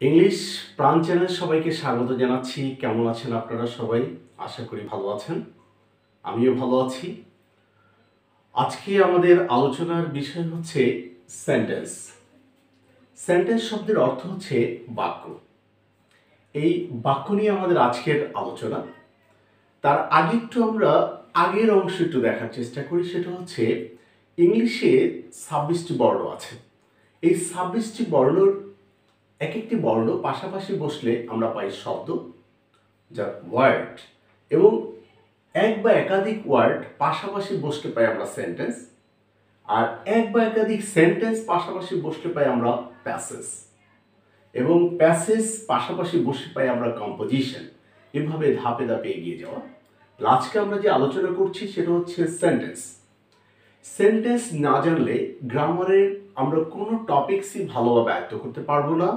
English প্রাণ channel সবাইকে স্বাগত জানাচ্ছি। কেমন আছেন আপনারা সবাই? আশা করি ভালো আছেন। আমিও ভালো আছি। আজকে আমাদের আলোচনার বিষয় হচ্ছে সেন্টেন্স সেন্টেন্স শব্দের অর্থ হচ্ছে বাক্য। এই বাক্য নিয়ে আমাদের আজকের আলোচনা। তার আগে একটু আমরা আগের অংশ একটু দেখার চেষ্টা করি, সেটা হচ্ছে ইংলিশে ছাব্বিশটি বর্ণ আছে। এই ছাব্বিশটি বর্ণর এক একটি বর্ণ পাশাপাশি বসলে আমরা পাই শব্দ, যা ওয়ার্ড এবং এক বা একাধিক ওয়ার্ড পাশাপাশি বসলে পাই আমরা সেন্টেন্স আর এক বা একাধিক সেন্টেন্স পাশাপাশি বসলে পাই আমরা প্যাসেজ এবং প্যাসেজ পাশাপাশি বসে পাই আমরা কম্পোজিশন এভাবে ধাপে ধাপে এগিয়ে যাওয়া। আজকে আমরা যে আলোচনা করছি সেটা হচ্ছে সেন্টেন্স সেন্টেন্স না জানলে গ্রামারের আমরা কোনো টপিক্সই ভালোভাবে আয়ত্ত করতে পারব না।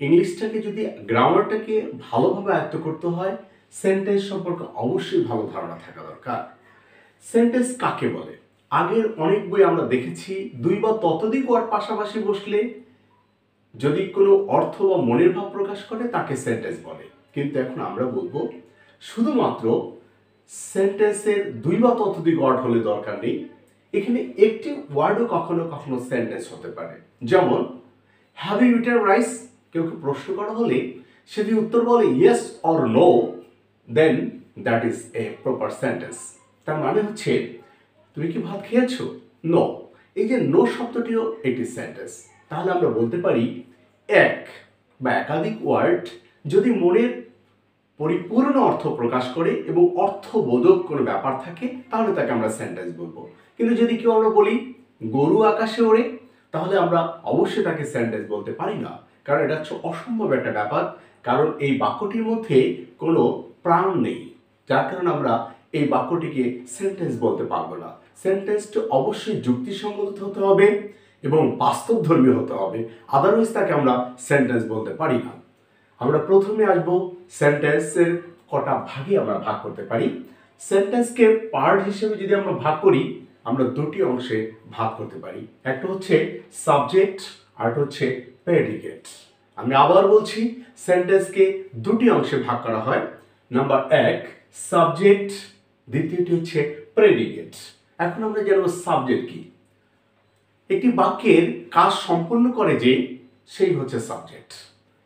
ইংলিশটাকে যদি গ্রামারটাকে ভালোভাবে আয়ত্ত করতে হয় সেন্টেন্স সম্পর্কে অবশ্যই ভালো ধারণা থাকা দরকার। সেন্টেন্স কাকে বলে? আগের অনেক বই আমরা দেখেছি, দুই বা ততোধিক ওয়ার্ড পাশাপাশি বসলে যদি কোনো অর্থ বা মনের ভাব প্রকাশ করে, তাকে সেন্টেন্স বলে। কিন্তু এখন আমরা বলব, শুধুমাত্র সেন্টেন্সের দুই বা ততোধিক ওয়ার্ড হলে দরকার নেই। এখানে একটি ওয়ার্ডও কখনো কখনো সেন্টেন্স হতে পারে। যেমন হ্যাভ ইউ ইটার রাইস কেউ কেউ প্রশ্ন করা হলে সে যদি উত্তর বলে yes or no then that is a proper sentence তার মানে হচ্ছে, তুমি কি ভাত খেয়েছো? নো এই যে নো শব্দটিও একটি সেন্টেন্স তাহলে আমরা বলতে পারি, এক বা একাধিক ওয়ার্ড যদি মনের পরিপূর্ণ অর্থ প্রকাশ করে এবং অর্থবোধক কোনো ব্যাপার থাকে, তাহলে তাকে আমরা সেন্টেন্স বলব। কিন্তু যদি কেউ আমরা বলি, গরু আকাশে ওড়ে তাহলে আমরা অবশ্যই তাকে সেন্টেন্স বলতে পারি না। কারণ এটা হচ্ছে অসম্ভব একটা ব্যাপার। কারণ এই বাক্যটির মধ্যে কোনো প্রাণ নেই। যার কারণে আমরা এই বাক্যটিকে সেন্টেন্স বলতে পারব না। সেন্টেন্সটি অবশ্যই যুক্তিসঙ্গত হতে হবে এবং বাস্তব ধর্মীয় হতে হবে। আদারওয়াইজ তাকে আমরা সেন্টেন্স বলতে পারি না। আমরা প্রথমে আসব। সেন্টেন্সের কটা ভাগে আমরা ভাগ করতে পারি। সেন্টেন্সকে পার্ট হিসেবে যদি আমরা ভাগ করি আমরা দুটি অংশে ভাগ করতে পারি। একটা হচ্ছে সাবজেক্ট আর একটা হচ্ছে প্রেডিকেট আমি আবার বলছি সেন্টেন্সকে দুটি অংশে ভাগ করা হয়। নাম্বার এক সাবজেক্ট দ্বিতীয়টি হচ্ছে প্রেডিকেট এখন আমরা জানব সাবজেক্ট কি। একটি বাক্যের কাজ সম্পন্ন করে যে সেই হচ্ছে সাবজেক্ট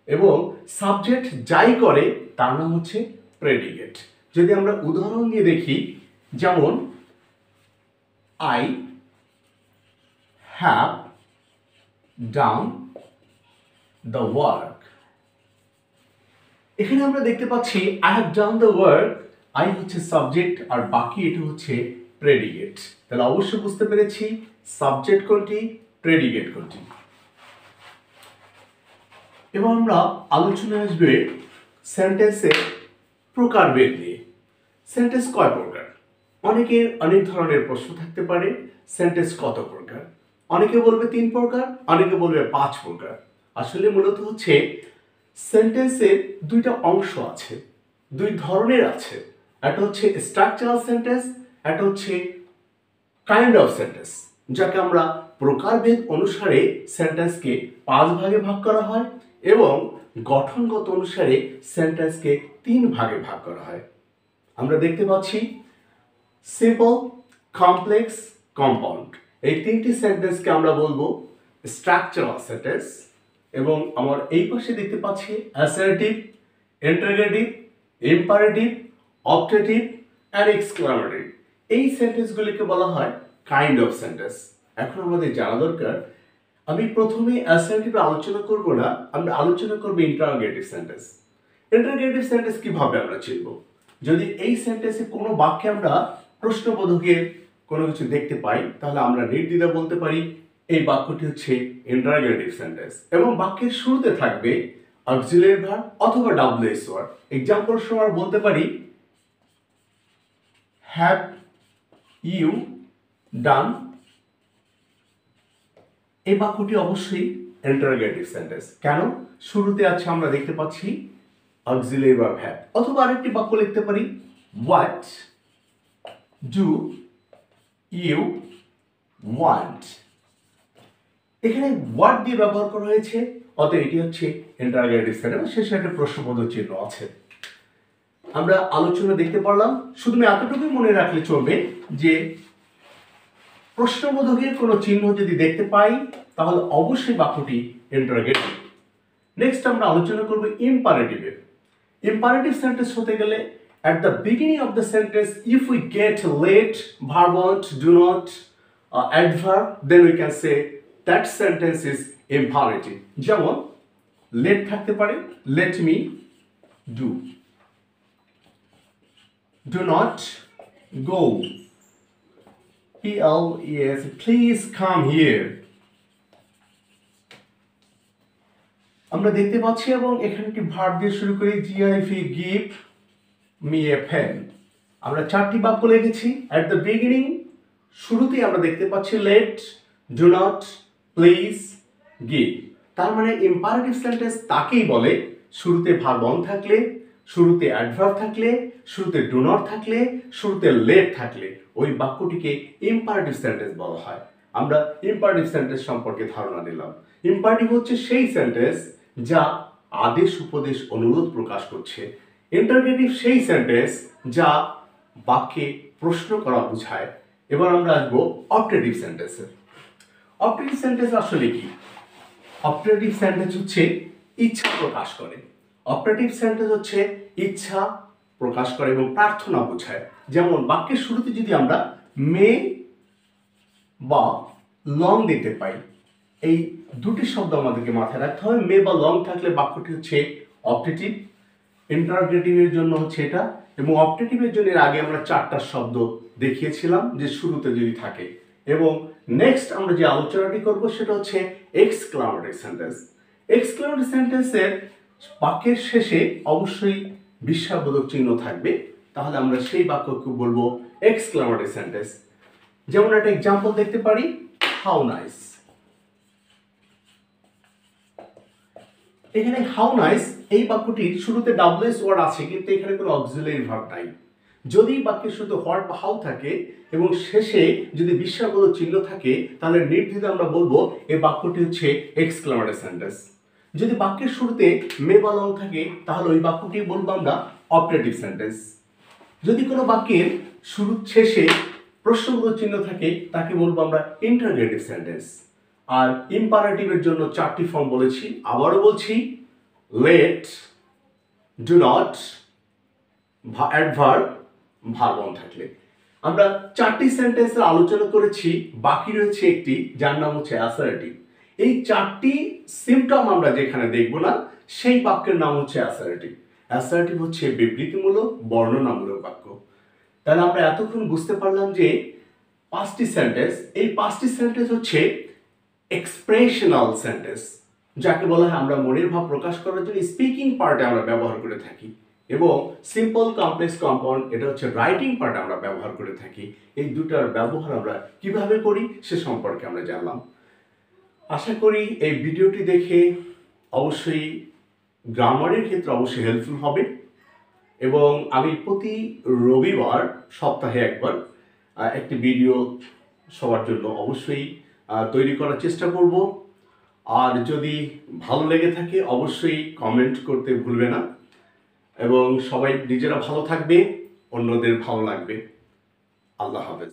এবং সাবজেক্ট যাই করে, তার নাম হচ্ছে প্রেডিকেট যদি আমরা উদাহরণ দিয়ে দেখি, যেমন I have done the work এখানে আমরা দেখতে পাচ্ছি I have done the work I হচ্ছে সাবজেক্ট আর বাকি এটা হচ্ছে প্রেডিকেট তাহলে অবশ্যই বুঝতে পেরেছি সাবজেক্ট কোনটি প্রেডিকেট কোনটি। এবং আমরা আলোচনা আসবে সেন্টেন্সের প্রকারভেদ নিয়ে। সেন্টেন্স কয় প্রকার? অনেকের অনেক ধরনের প্রশ্ন থাকতে পারে সেন্টেন্স কত প্রকার? অনেকে বলবে তিন প্রকার, অনেকে বলবে পাঁচ প্রকার। আসলে মূলত হচ্ছে সেন্টেন্সের দুইটা অংশ আছে, দুই ধরনের আছে। একটা হচ্ছে স্ট্রাকচারাল সেন্টেন্স একটা হচ্ছে কাইন্ড অফ সেন্টেন্স যাকে আমরা প্রকারভেদ অনুসারে সেন্টেন্সকে পাঁচ ভাগে ভাগ করা হয় এবং গঠনগত অনুসারে সেন্টেন্সকে তিন ভাগে ভাগ করা হয়। আমরা দেখতে পাচ্ছি সিম্পল কমপ্লেক্স কম্পাউন্ড এই তিনটি সেন্টেন্সকে আমরা বলব স্ট্রাকচারাল সেন্টেন্স এবং আমার এই পাশে দেখতে পাচ্ছি assertive interrogative imperative optative and exclamatory এই সেন্টেন্সগুলিকে বলা হয় কাইন্ড অফ সেন্টেন্স এখন আমাদের জানা দরকার, আমি প্রথমে অ্যাসার্টিভ আলোচনা করব না, আমরা আলোচনা করব ইন্টারগেটিভ সেন্টেন্স ইন্টারগেটিভ সেন্টেন্স কীভাবে আমরা চিনব? যদি এই সেন্টেন্সে কোনো বাক্যে আমরা প্রশ্নবোধকের কোনো কিছু দেখতে পাই, তাহলে আমরা নির্দ্বিধা বলতে পারি। এই বাক্যটি হচ্ছে ইন্টারগেটিভ সেন্টেন্স এবং বাক্যের শুরুতে থাকবে অক্সিলারি ভার্ব অথবা ডাব্লিউএস ওয়ার্ড এক্সাম্পল সময় বলতে পারি হ্যাভ ইউ ডান এই বাক্যটি অবশ্যই ইন্টারগেটিভ সেন্টেন্স। কেন? শুরুতে আছে আমরা দেখতে পাচ্ছি, অক্সিলারি ভার্ব হ্যাভ অথবা আরেকটি বাক্য লিখতে পারি হোয়াট ডু ইউ ওয়ান্ট এখানে ওয়ার্ড দিয়ে ব্যবহার করা হয়েছে, অতএব এটি হচ্ছে ইন্টারগেটিভ সেন্টেন্স শেষে একটা প্রশ্নবোধক চিহ্ন আছে। আমরা আলোচনা দেখতে পারলাম, শুধু এতটুকুই মনে রাখলে চলবে যে প্রশ্নবোধকের কোনো চিহ্ন যদি দেখতে পাই, তাহলে অবশ্যই বাক্যটি ইন্টারগেটিভ নেক্সট আমরা আলোচনা করব ইম্পারেটিভের ইম্পারেটিভ সেন্টেন্স হতে গেলে at the beginning of the sentence if we get late verb want do not uh, adverb then we can say that sentence is imperative যেমন let থাকতে পারে let me do do not go P L E S please come here আমরা দেখতে পাচ্ছি এবং এখানে একটি verb দিয়ে শুরু করি GIV give me a fan আমরা চারটি বাক্য লিখেছি। অ্যাট দ্য বিগিনিং শুরুতেই আমরা দেখতে পাচ্ছি let do not please give তার মানে ইম্পারেটিভ সেন্টেন্স তাকেই বলে, শুরুতে ভার বন থাকলে, শুরুতে অ্যাডভার্ব থাকলে, শুরুতে ডু নট থাকলে, শুরুতে লেট থাকলে। ওই বাক্যটিকে ইম্পারেটিভ সেন্টেন্স বলা হয়। আমরা ইম্পারেটিভ সেন্টেন্স সম্পর্কে ধারণা নিলাম। ইম্পারেটিভ হচ্ছে সেই সেন্টেন্স যা আদেশ উপদেশ অনুরোধ প্রকাশ করছে। ইন্টারগেটিভ সেই সেন্টেন্স যা বাক্যে প্রশ্ন করা বোঝায়। এবার আমরা আসব অপটেটিভ সেন্টেন্সে অপটেটিভ সেন্টেন্স আসলে কি? অপটেটিভ সেন্টেন্স হচ্ছে ইচ্ছা প্রকাশ করে। অপারেটিভ সেন্টেন্স হচ্ছে ইচ্ছা প্রকাশ করে এবং প্রার্থনা বোঝায়। যেমন বাক্যের শুরুতে যদি আমরা মে বা লং দিতে পাই, এই দুটি শব্দ আমাদেরকে মাথায় রাখতে হবে। মে বা লং থাকলে বাক্যটি হচ্ছে অপটেটিভ ইন্টারগ্রেটিভের জন্য হচ্ছে এটা এবং অপটেটিভের জন্য এর আগে আমরা চারটা শব্দ দেখিয়েছিলাম যে শুরুতে যদি থাকে। এবং নেক্সট আমরা যে আলোচনাটি করব সেটা হচ্ছে এক্সক্লামেটিভ সেন্টেন্স এক্সক্লামেটিভ সেন্টেন্সের বাক্যের শেষে অবশ্যই বিশ্বাবোধক চিহ্ন থাকবে। তাহলে আমরা সেই বাক্যকে বলব? এক্সক্লামেটিভ সেন্টেন্স যেমন একটা এক্সাম্পল দেখতে পারি হাউ নাইস এখানে হাউ নাইস এই বাক্যটির শুরুতে ডাব্লিউএস ওয়ার্ড আছে, কিন্তু এখানে কোনো অক্সিলারি ভার্ব নাই। যদি বাক্যের শুধু হোয়াট বা হাউ থাকে এবং শেষে যদি বিশ্বাবোধক চিহ্ন থাকে, তাহলে নির্দ্বিধে আমরা বলব এই বাক্যটি হচ্ছে এক্সক্লামেটিভ সেন্টেন্স যদি বাক্যের শুরুতে মে বা লং থাকে, তাহলে ওই বাক্যটি বলব আমরা অপারেটিভ সেন্টেন্স যদি কোনো বাক্যের শুরু শেষে প্রশ্নবোধক চিহ্ন থাকে, তাকে বলব আমরা ইন্টারগ্রেটিভ সেন্টেন্স আর ইম্পারেটিভের জন্য চারটি ফর্ম বলেছি। আবারও বলছি লেট ডু নট অ্যাডভার্ব ভার্বন থাকলে। আমরা চারটি সেন্টেন্সের আলোচনা করেছি, বাকি রয়েছে একটি, যার নাম হচ্ছে অ্যাসারেটিভ এই চারটি সিমটম আমরা যেখানে দেখব না, সেই বাক্যের নাম হচ্ছে অ্যাসারেটিভ অ্যাসারেটিভ হচ্ছে বিবৃতিমূলক, বর্ণনামূলক বাক্য। তাহলে আমরা এতক্ষণ বুঝতে পারলাম যে পাঁচটি সেন্টেন্স এই পাঁচটি সেন্টেন্স হচ্ছে এক্সপ্রেশনাল সেন্টেন্স যাকে বলা হয় আমরা মনের ভাব প্রকাশ করার জন্য স্পিকিং পার্টে আমরা ব্যবহার করে থাকি। এবং সিম্পল কমপ্লেক্স কম্পাউন্ড এটা হচ্ছে রাইটিং পার্ট আমরা ব্যবহার করে থাকি। এই দুটার ব্যবহার আমরা কীভাবে করি সে সম্পর্কে আমরা জানলাম। আশা করি এই ভিডিওটি দেখে অবশ্যই গ্রামারের ক্ষেত্রে অবশ্যই হেল্পফুল হবে। এবং আমি প্রতি রবিবার সপ্তাহে একবার একটি ভিডিও সবার জন্য অবশ্যই তৈরি করার চেষ্টা করব। আর যদি ভালো লেগে থাকে, অবশ্যই কমেন্ট করতে ভুলবে না। এবং সবাই নিজেরা ভালো থাকবে, অন্যদের ভালো লাগবে। আল্লাহ হাফেজ।